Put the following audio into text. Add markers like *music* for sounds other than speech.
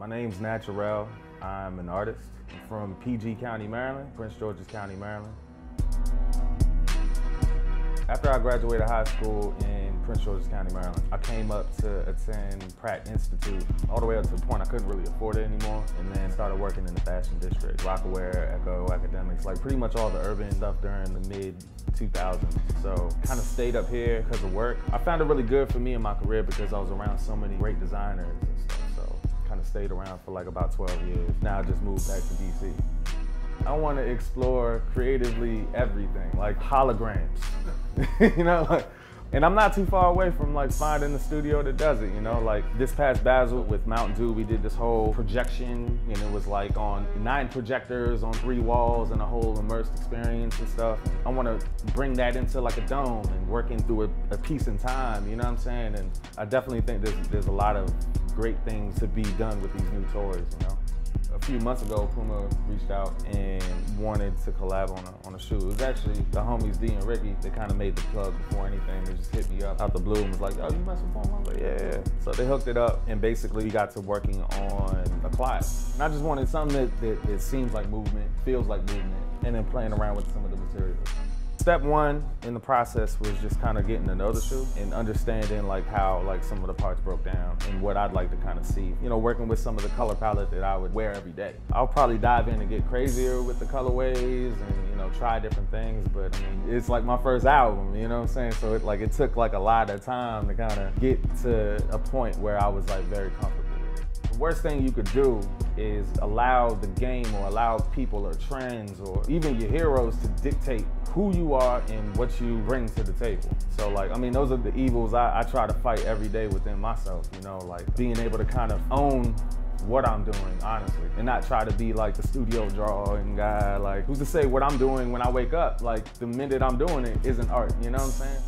My name's Naturel. I'm an artist from PG County, Maryland, Prince George's County, Maryland. After I graduated high school in Prince George's County, Maryland, I came up to attend Pratt Institute all the way up to the point I couldn't really afford it anymore, and then started working in the fashion district, Rocawear, Ecko, Akademiks, like pretty much all the urban stuff during the mid 2000s. So kind of stayed up here because of work. I found it really good for me in my career because I was around so many great designers and stuff. Kind of stayed around for like about 12 years. Now I just moved back to DC. I want to explore creatively everything, like holograms. *laughs* you know, like, and I'm not too far away from like finding the studio that does it, you know, like this past Basel with Mountain Dew, we did this whole projection and it was like on nine projectors on three walls and a whole immersed experience and stuff. I want to bring that into like a dome and working through a, a piece in time, you know what I'm saying? And I definitely think there's, there's a lot of great things to be done with these new toys, you know? a few months ago, Puma reached out and wanted to collab on a, on a shoe. It was actually the homies Dee and Ricky that kind of made the plug before anything. They just hit me up out the blue and was like, oh, you mess with Puma? I was like, yeah, yeah. So they hooked it up and basically we got to working on a class. And I just wanted something that, that, that seems like movement, feels like movement, and then playing around with some of the materials. Step one in the process was just kind of getting to know the shoe and understanding like how like some of the parts broke down and what I'd like to kind of see. You know, working with some of the color palette that I would wear every day. I'll probably dive in and get crazier with the colorways and you know try different things. But I mean, it's like my first album. You know what I'm saying? So it like it took like a lot of time to kind of get to a point where I was like very comfortable. Worst thing you could do is allow the game or allow people or trends or even your heroes to dictate who you are and what you bring to the table. So like, I mean, those are the evils I, I try to fight every day within myself, you know, like being able to kind of own what I'm doing, honestly, and not try to be like the studio drawing guy. Like, who's to say what I'm doing when I wake up? Like, the minute I'm doing it isn't art, you know what I'm saying?